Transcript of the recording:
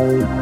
Bye.